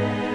Bye.